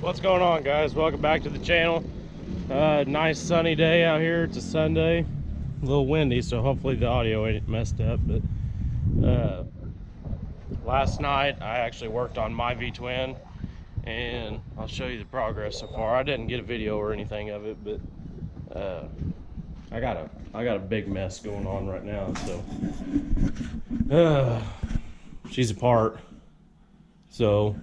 What's going on guys? Welcome back to the channel. Uh, nice sunny day out here. It's a Sunday. A little windy, so hopefully the audio ain't messed up. But uh, last night I actually worked on my V-twin and I'll show you the progress so far. I didn't get a video or anything of it, but uh, I got a I got a big mess going on right now. So uh, she's apart. So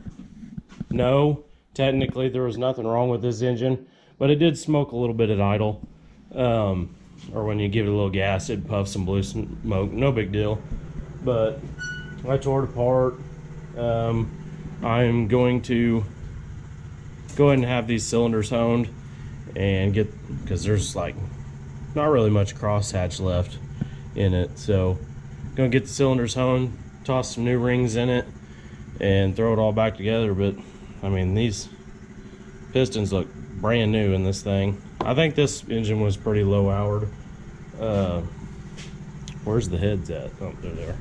no, technically there was nothing wrong with this engine, but it did smoke a little bit at idle. Um, or when you give it a little gas, it puffs some blue smoke. No big deal. But I tore it apart. Um, I'm going to go ahead and have these cylinders honed and get because there's like not really much crosshatch left in it. So gonna get the cylinders honed toss some new rings in it and throw it all back together. But I mean these pistons look brand new in this thing. I think this engine was pretty low houred uh, where's the heads at? Oh they're there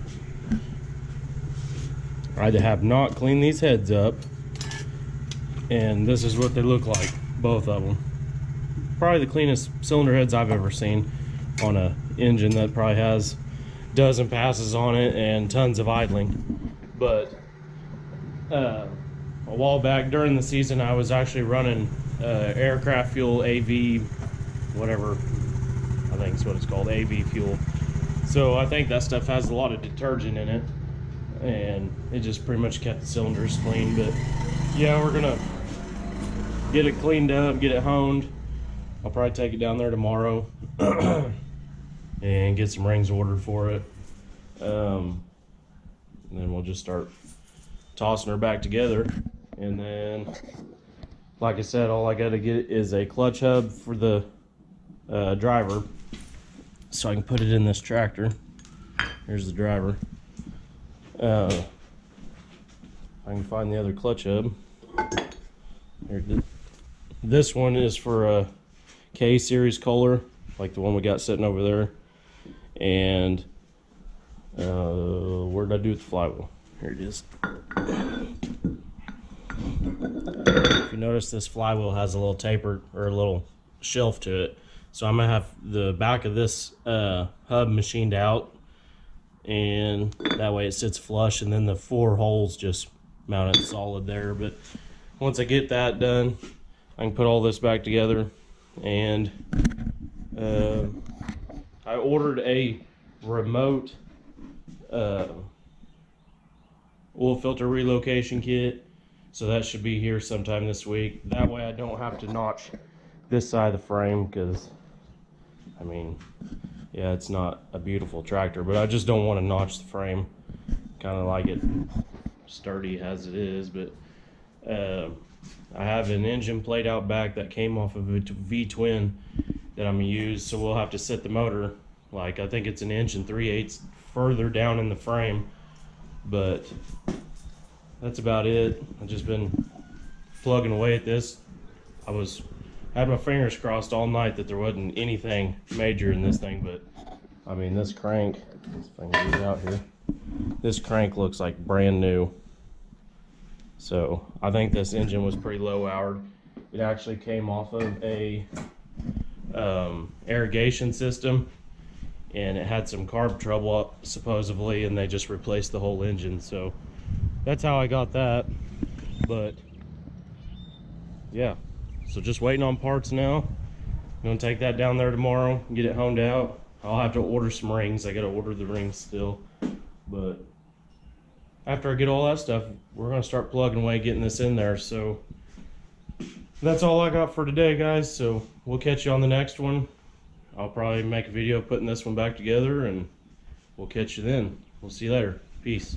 I have not cleaned these heads up and this is what they look like both of them probably the cleanest cylinder heads I've ever seen on a engine that probably has dozen passes on it and tons of idling. But uh, a while back during the season I was actually running uh, aircraft fuel AV whatever I think it's what it's called AV fuel. So I think that stuff has a lot of detergent in it and it just pretty much kept the cylinders clean. But yeah we're gonna get it cleaned up get it honed. I'll probably take it down there tomorrow and get some rings ordered for it. Um, and then we'll just start tossing her back together. And then like I said all I got to get is a clutch hub for the uh, driver so I can put it in this tractor. Here's the driver. Uh, I can find the other clutch hub. Here, this one is for a K series Kohler, like the one we got sitting over there. And uh, where did I do with the flywheel? Here it is. If you notice, this flywheel has a little taper or a little shelf to it. So I'm gonna have the back of this uh, hub machined out and that way it sits flush and then the four holes just mount mounted solid there but once I get that done I can put all this back together and uh, I ordered a remote uh, oil filter relocation kit so that should be here sometime this week that way I don't have to notch this side of the frame because I mean yeah, it's not a beautiful tractor, but I just don't want to notch the frame. Kind of like it sturdy as it is, but uh, I have an engine plate out back that came off of a V-twin that I'm gonna use, so we'll have to set the motor, like I think it's an inch and 3 eighths further down in the frame, but that's about it. I've just been plugging away at this. I was had my fingers crossed all night that there wasn't anything major in this thing, but I mean, this crank, here, this crank looks like brand new. So I think this engine was pretty low houred. It actually came off of a um, irrigation system and it had some carb trouble supposedly and they just replaced the whole engine. So that's how I got that. But yeah, so just waiting on parts now. I'm gonna take that down there tomorrow, get it honed out. I'll have to order some rings. I gotta order the rings still. But after I get all that stuff, we're gonna start plugging away, getting this in there. So that's all I got for today, guys. So we'll catch you on the next one. I'll probably make a video putting this one back together and we'll catch you then. We'll see you later. Peace.